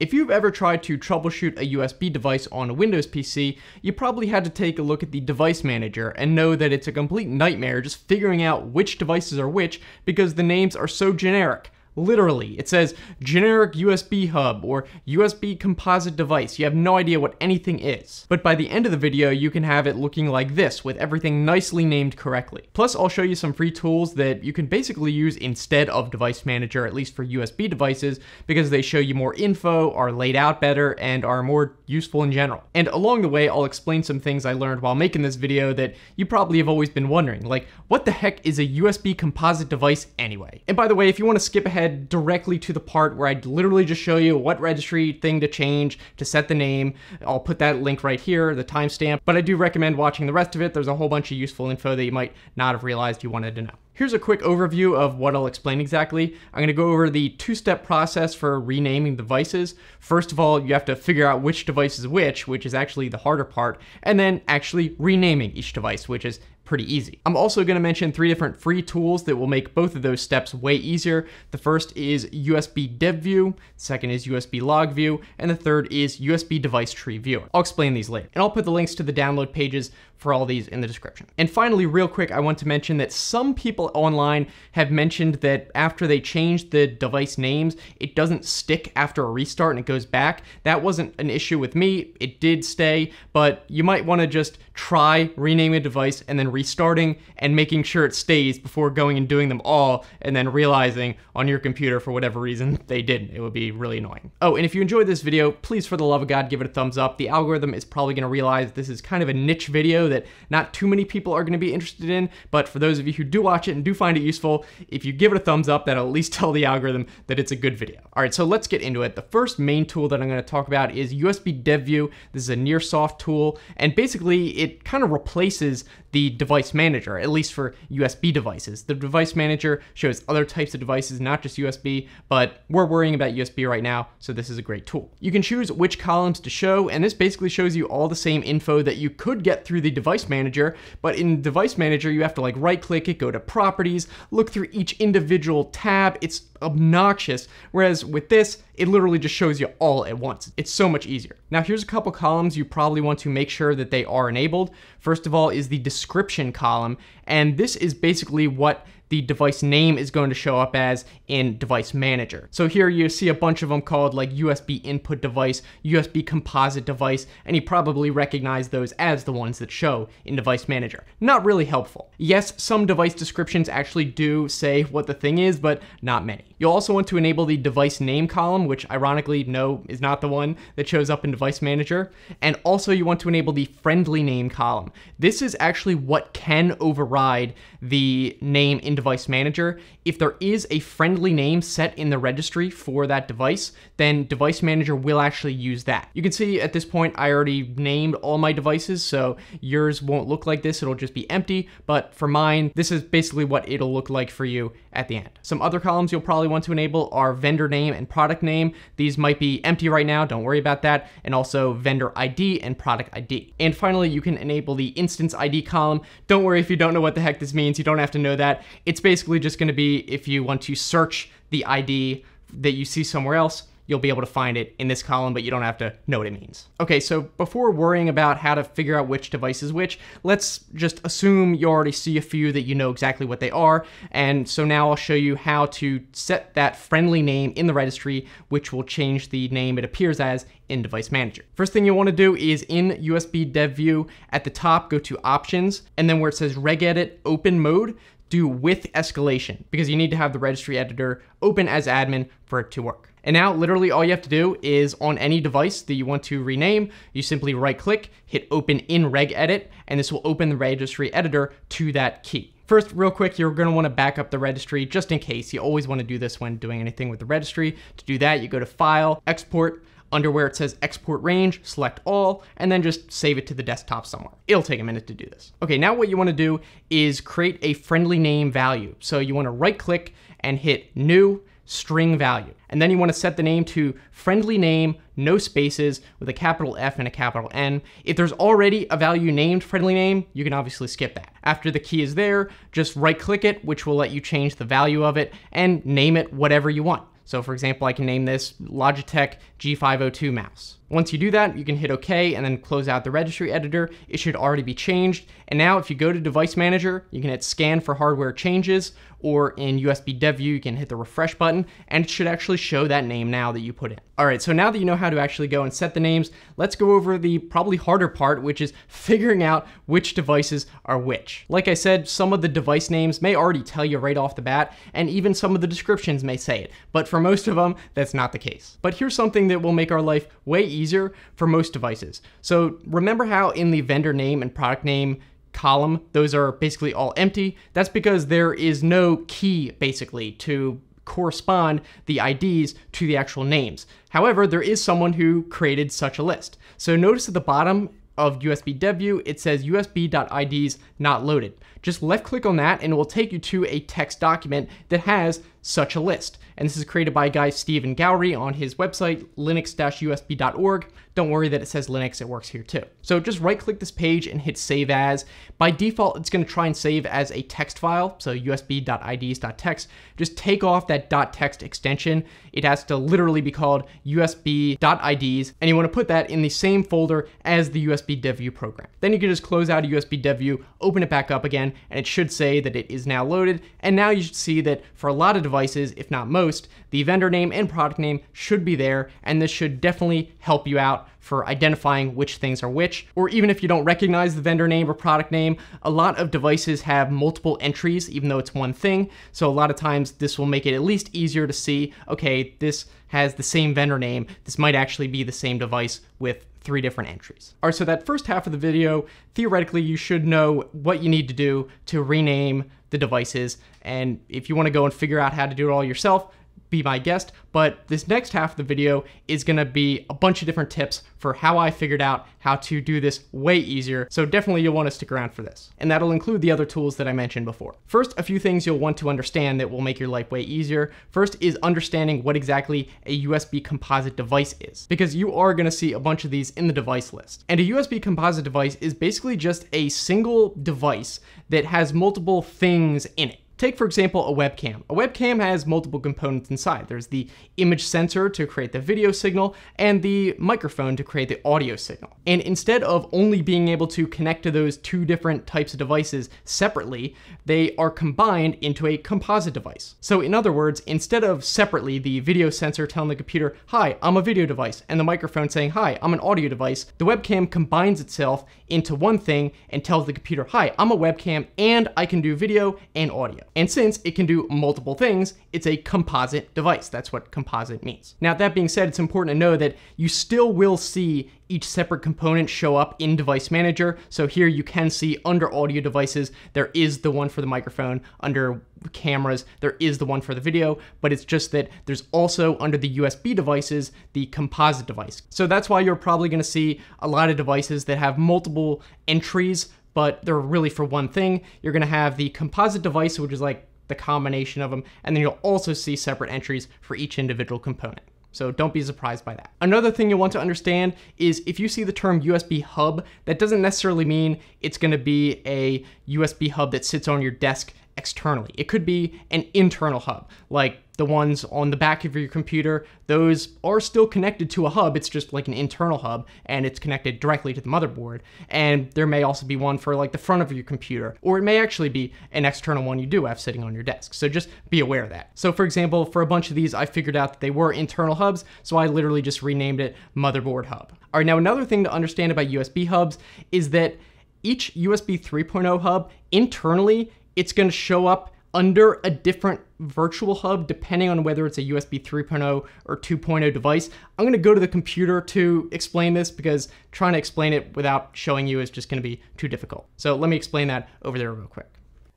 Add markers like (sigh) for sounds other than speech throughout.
If you've ever tried to troubleshoot a USB device on a Windows PC, you probably had to take a look at the device manager and know that it's a complete nightmare just figuring out which devices are which because the names are so generic. Literally, it says generic USB hub or USB composite device. You have no idea what anything is. But by the end of the video, you can have it looking like this with everything nicely named correctly. Plus, I'll show you some free tools that you can basically use instead of Device Manager, at least for USB devices, because they show you more info, are laid out better, and are more useful in general. And along the way, I'll explain some things I learned while making this video that you probably have always been wondering, like what the heck is a USB composite device anyway? And by the way, if you want to skip ahead directly to the part where I literally just show you what registry thing to change to set the name. I'll put that link right here, the timestamp, but I do recommend watching the rest of it. There's a whole bunch of useful info that you might not have realized you wanted to know. Here's a quick overview of what I'll explain exactly. I'm gonna go over the two-step process for renaming devices. First of all, you have to figure out which device is which, which is actually the harder part, and then actually renaming each device, which is pretty easy. I'm also going to mention three different free tools that will make both of those steps way easier. The first is USB Dev View, second is USB Log View, and the third is USB Device Tree Viewer. I'll explain these later. And I'll put the links to the download pages for all these in the description. And finally, real quick, I want to mention that some people online have mentioned that after they change the device names, it doesn't stick after a restart and it goes back. That wasn't an issue with me. It did stay, but you might want to just try renaming a device and then restarting and making sure it stays before going and doing them all and then realizing on your computer for whatever reason (laughs) they didn't. It would be really annoying. Oh, and if you enjoyed this video, please for the love of God, give it a thumbs up. The algorithm is probably gonna realize this is kind of a niche video that not too many people are gonna be interested in, but for those of you who do watch it and do find it useful, if you give it a thumbs up, that'll at least (laughs) tell the algorithm that it's a good video. All right, so let's get into it. The first main tool that I'm gonna talk about is USB Dev View. This is a NirSoft tool, and basically it kind of replaces the device manager, at least for USB devices. The device manager shows other types of devices, not just USB, but we're worrying about USB right now, so this is a great tool. You can choose which columns to show, and this basically shows you all the same info that you could get through the device manager, but in device manager, you have to like right click it, go to properties, look through each individual tab. It's obnoxious. Whereas with this, it literally just shows you all at once. It's so much easier. Now here's a couple columns you probably want to make sure that they are enabled. First of all is the description column, and this is basically what the device name is going to show up as in device manager. So here you see a bunch of them called like USB input device, USB composite device, and you probably recognize those as the ones that show in device manager. Not really helpful. Yes, some device descriptions actually do say what the thing is, but not many. You'll also want to enable the device name column, which ironically, no, is not the one that shows up in device manager. And also you want to enable the friendly name column. This is actually what can override the name in device manager. If there is a friendly name set in the registry for that device, then device manager will actually use that. You can see at this point, I already named all my devices, so yours won't look like this. It'll just be empty. But for mine, this is basically what it'll look like for you at the end. Some other columns you'll probably want to enable are vendor name and product name. These might be empty right now, don't worry about that. And also vendor ID and product ID. And finally, you can enable the instance ID column. Don't worry if you don't know what the heck this means, you don't have to know that. It's basically just gonna be if you want to search the ID that you see somewhere else, you'll be able to find it in this column, but you don't have to know what it means. Okay, so before worrying about how to figure out which device is which, let's just assume you already see a few that you know exactly what they are. And so now I'll show you how to set that friendly name in the registry, which will change the name it appears as in Device Manager. First thing you want to do is in USB Dev View at the top, go to Options, and then where it says regedit open mode, do with escalation because you need to have the registry editor open as admin for it to work. And now literally all you have to do is on any device that you want to rename, you simply right click, hit open in regedit, and this will open the registry editor to that key. First, real quick, you're gonna wanna back up the registry just in case. You always wanna do this when doing anything with the registry. To do that, you go to File, Export, under where it says export range, select all, and then just save it to the desktop somewhere. It'll take a minute to do this. Okay, now what you wanna do is create a friendly name value. So you wanna right click and hit new, string value. And then you want to set the name to friendly name, no spaces, with a capital F and a capital N. If there's already a value named friendly name, you can obviously skip that. After the key is there, just right click it, which will let you change the value of it and name it whatever you want. So for example, I can name this Logitech G502 mouse. Once you do that, you can hit OK and then close out the registry editor. It should already be changed. And now if you go to Device Manager, you can hit Scan for hardware changes, or in USB DevView, you can hit the refresh button, and it should actually show that name now that you put in. All right, so now that you know how to actually go and set the names, let's go over the probably harder part, which is figuring out which devices are which. Like I said, some of the device names may already tell you right off the bat, and even some of the descriptions may say it, but for most of them, that's not the case. But here's something that will make our life way easier for most devices. So remember how in the vendor name and product name column, those are basically all empty? That's because there is no key basically to correspond the IDs to the actual names. However, there is someone who created such a list. So notice at the bottom of USB DevView, it says USB.IDs not loaded. Just left click on that and it will take you to a text document that has such a list. And this is created by a guy, Stephen Gowdy, on his website, linux-usb.org. Don't worry that it says Linux, it works here too. So just right click this page and hit save as. By default, it's gonna try and save as a text file, so usb.ids.text. Just take off that .text extension. It has to literally be called usb.ids, and you wanna put that in the same folder as the USB DevView program. Then you can just close out USB DevView, open it back up again, and it should say that it is now loaded. And now you should see that for a lot of devices, if not most, the vendor name and product name should be there, and this should definitely help you out for identifying which things are which. Or even if you don't recognize the vendor name or product name, a lot of devices have multiple entries, even though it's one thing. So a lot of times this will make it at least easier to see, okay, this has the same vendor name. This might actually be the same device with three different entries. All right, so that first half of the video, theoretically, you should know what you need to do to rename the devices. And if you want to go and figure out how to do it all yourself, be my guest, but this next half of the video is gonna be a bunch of different tips for how I figured out how to do this way easier, so definitely you'll wanna stick around for this. And that'll include the other tools that I mentioned before. First, a few things you'll want to understand that will make your life way easier. First is understanding what exactly a USB composite device is, because you are gonna see a bunch of these in the device list. And a USB composite device is basically just a single device that has multiple things in it. Take, for example, a webcam. A webcam has multiple components inside. There's the image sensor to create the video signal and the microphone to create the audio signal. And instead of only being able to connect to those two different types of devices separately, they are combined into a composite device. So in other words, instead of separately the video sensor telling the computer, hi, I'm a video device, and the microphone saying, hi, I'm an audio device, the webcam combines itself into one thing and tells the computer, hi, I'm a webcam and I can do video and audio. And since it can do multiple things, it's a composite device. That's what composite means. Now, that being said, it's important to know that you still will see each separate component show up in Device Manager. So here you can see under audio devices, there is the one for the microphone. Under cameras, there is the one for the video, but it's just that there's also under the USB devices, the composite device. So that's why you're probably gonna see a lot of devices that have multiple entries but they're really for one thing. You're gonna have the composite device, which is like the combination of them, and then you'll also see separate entries for each individual component. So don't be surprised by that. Another thing you'll want to understand is if you see the term USB hub, that doesn't necessarily mean it's gonna be a USB hub that sits on your desk externally. It could be an internal hub, like the ones on the back of your computer. Those are still connected to a hub. It's just like an internal hub and it's connected directly to the motherboard. And there may also be one for like the front of your computer, or it may actually be an external one you do have sitting on your desk. So just be aware of that. So for example, for a bunch of these, I figured out that they were internal hubs. So I literally just renamed it motherboard hub. All right, now another thing to understand about USB hubs is that each USB 3.0 hub internally it's going to show up under a different virtual hub depending on whether it's a USB 3.0 or 2.0 device. I'm going to go to the computer to explain this because trying to explain it without showing you is just going to be too difficult. So let me explain that over there real quick.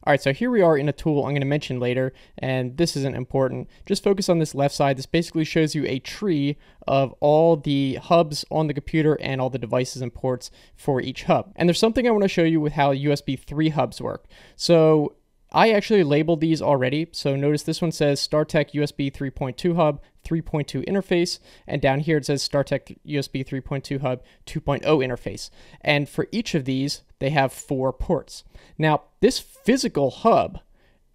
All right, so here we are in a tool I'm going to mention later, and this isn't important. Just focus on this left side. This basically shows you a tree of all the hubs on the computer and all the devices and ports for each hub. And there's something I want to show you with how USB 3 hubs work. So I actually labeled these already. So notice this one says StarTech USB 3.2 hub 3.2 interface, and down here it says StarTech USB 3.2 hub 2.0 interface. And for each of these, they have four ports. Now, this physical hub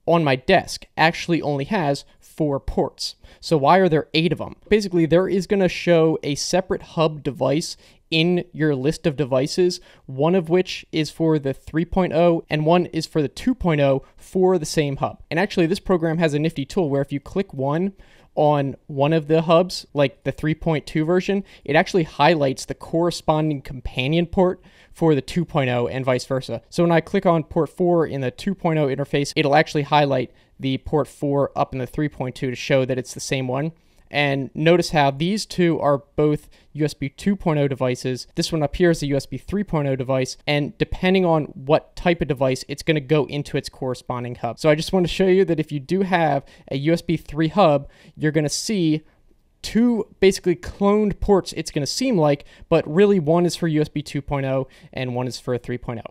on my desk actually only has four ports. So why are there eight of them? Basically, there is going to show a separate hub device in your list of devices, one of which is for the 3.0 and one is for the 2.0 for the same hub. And actually, this program has a nifty tool where if you click one, on one of the hubs, like the 3.2 version, it actually highlights the corresponding companion port for the 2.0 and vice versa. So when I click on port 4 in the 2.0 interface, it'll actually highlight the port 4 up in the 3.2 to show that it's the same one. And notice how these two are both USB 2.0 devices. This one up here is a USB 3.0 device. And depending on what type of device, it's going to go into its corresponding hub. So I just want to show you that if you do have a USB 3 hub, you're going to see two basically cloned ports, it's going to seem like, but really one is for USB 2.0 and one is for 3.0.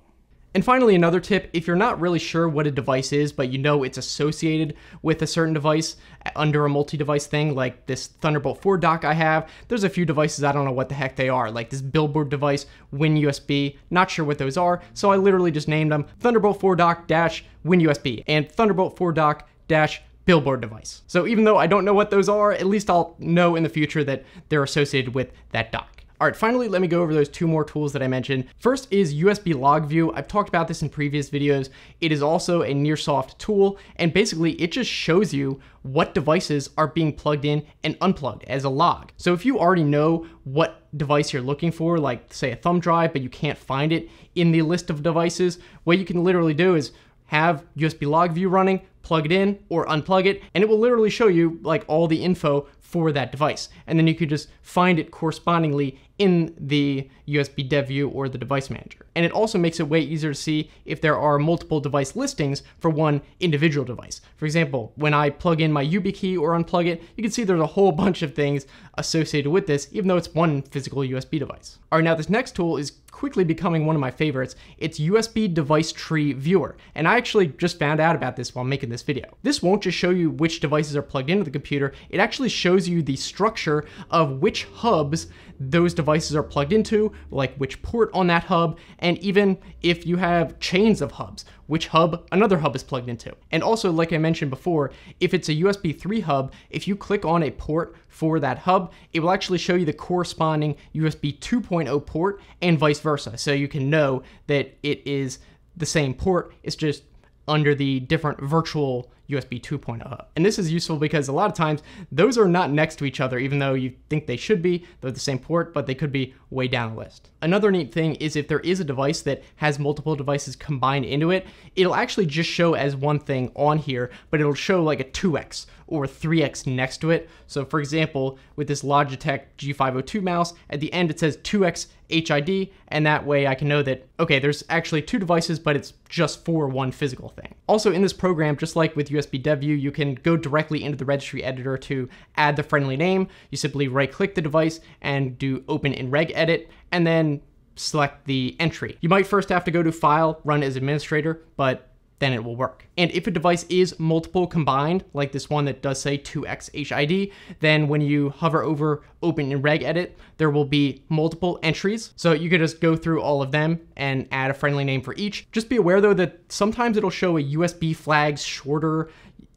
And finally, another tip if you're not really sure what a device is, but you know it's associated with a certain device uh, under a multi device thing, like this Thunderbolt 4 dock I have, there's a few devices I don't know what the heck they are, like this Billboard device, Win USB, not sure what those are, so I literally just named them Thunderbolt 4 dock dash Win USB and Thunderbolt 4 dock dash billboard device. So even though I don't know what those are, at least I'll know in the future that they're associated with that dock. All right, finally, let me go over those two more tools that I mentioned. First is USB Log View. I've talked about this in previous videos. It is also a NirSoft tool, and basically it just shows you what devices are being plugged in and unplugged as a log. So if you already know what device you're looking for, like say a thumb drive, but you can't find it in the list of devices, what you can literally do is have USB Log View running, plug it in or unplug it, and it will literally show you like all the info for that device. And then you could just find it correspondingly in the USB dev view or the device manager. And it also makes it way easier to see if there are multiple device listings for one individual device. For example, when I plug in my YubiKey or unplug it, you can see there's a whole bunch of things associated with this, even though it's one physical USB device. All right, now this next tool is quickly becoming one of my favorites. It's USB Device Tree Viewer. And I actually just found out about this while making this video. This won't just show you which devices are plugged into the computer, it actually shows you the structure of which hubs those devices are plugged into, like which port on that hub, and even if you have chains of hubs, which hub another hub is plugged into. And also, like I mentioned before, if it's a USB 3 hub, if you click on a port for that hub, it will actually show you the corresponding USB 2.0 port and vice versa. So you can know that it is the same port, it's just under the different virtual USB 2.0. And this is useful because a lot of times those are not next to each other, even though you think they should be. They're the same port, but they could be way down the list. Another neat thing is if there is a device that has multiple devices combined into it, it'll actually just show as one thing on here, but it'll show like a 2x or 3x next to it. So for example, with this Logitech G502 mouse, at the end it says 2x HID, and that way I can know that, okay, there's actually two devices, but it's just for one physical thing. Also in this program, just like with USB DevView, you can go directly into the registry editor to add the friendly name. You simply right click the device and do open in regedit, and then select the entry. You might first have to go to file, run as administrator, but then it will work. And if a device is multiple combined, like this one that does say 2x HID, then when you hover over open in regedit, there will be multiple entries. So you could just go through all of them and add a friendly name for each. Just be aware though that sometimes it'll show a USB flags shorter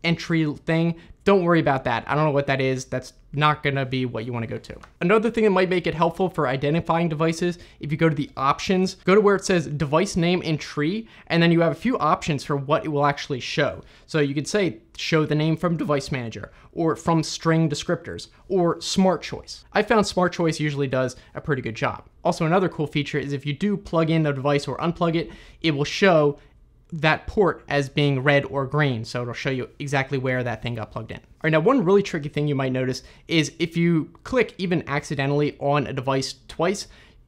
entry thing don't worry about that. I don't know what that is. That's not gonna be what you wanna go to. Another thing that might make it helpful for identifying devices, if you go to the options, go to where it says device name and tree, and then you have a few options for what it will actually show. So you could say, show the name from device manager, or from string descriptors, or smart choice. I found smart choice usually does a pretty good job. Also, another cool feature is if you do plug in the device or unplug it, it will show that port as being red or green. So it'll show you exactly where that thing got plugged in. All right, now one really tricky thing you might notice is if you click even accidentally on a device twice,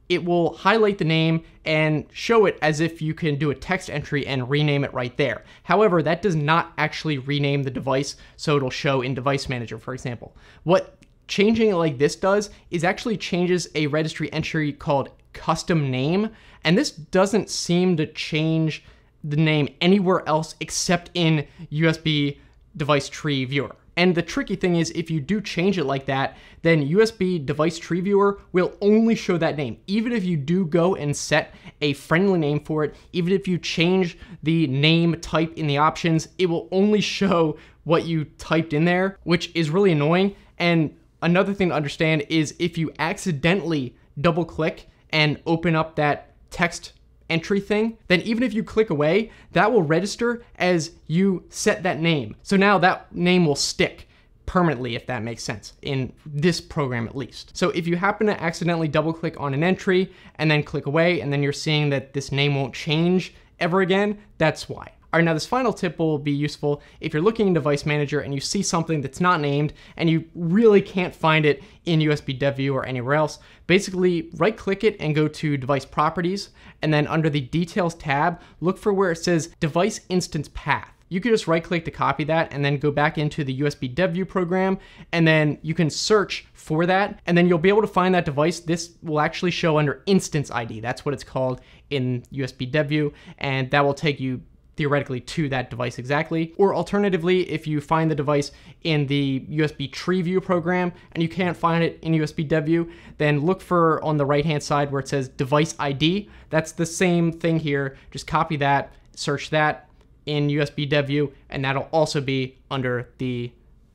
it will highlight the name and show it as if you can do a text entry and rename it right there. However, that does not actually rename the device, so it'll show in Device Manager, for example. What changing it like this does is actually changes a registry entry called custom name, and this doesn't seem to change the name anywhere else except in USB device tree viewer. And the tricky thing is if you do change it like that, then USB device tree viewer will only show that name. Even if you do go and set a friendly name for it, even if you change the name type in the options, it will only show what you typed in there, which is really annoying. And another thing to understand is if you accidentally double click and open up that text entry thing, then even if you click away, that will register as you set that name. So now that name will stick permanently, if that makes sense, in this program at least. So if you happen to accidentally double click on an entry and then click away, and then you're seeing that this name won't change ever again, that's why. All right, now this final tip will be useful if you're looking in Device Manager and you see something that's not named and you really can't find it in USB Dev View or anywhere else. Basically, right click it and go to Device Properties, and then under the Details tab, look for where it says Device Instance Path you can just right click to copy that and then go back into the USB Dev View program and then you can search for that and then you'll be able to find that device. This will actually show under instance ID. That's what it's called in USB Dev View and that will take you theoretically to that device exactly. Or alternatively, if you find the device in the USB Tree View program and you can't find it in USB Dev View, then look for on the right hand side where it says device ID. That's the same thing here. Just copy that, search that in USB Dev View, and that'll also be under the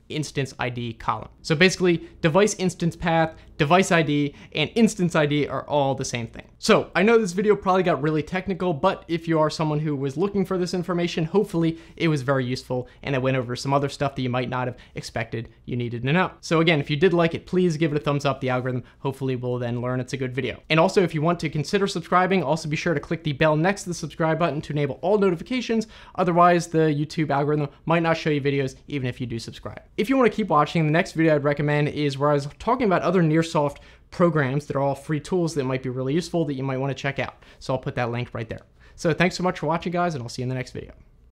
instance ID column. So basically, device instance path, device ID, and instance ID are all the same thing. So I know this video probably got really technical, but if you are someone who was looking for this information, hopefully it was very useful and I went over some other stuff that you might not have expected you needed to know. So again, if you did like it, please give it a thumbs up. The algorithm hopefully will then learn it's a good video. And also, if you want to consider subscribing, also be sure to click the bell next to the subscribe button to enable all notifications. Otherwise, the YouTube algorithm might not show you videos even if you do subscribe. If you want to keep watching, the next video I'd recommend is where I was talking about other NirSoft programs that are all free tools that might be really useful that you might want to check out. So I'll put that link right there. So thanks so much for watching, guys, and I'll see you in the next video.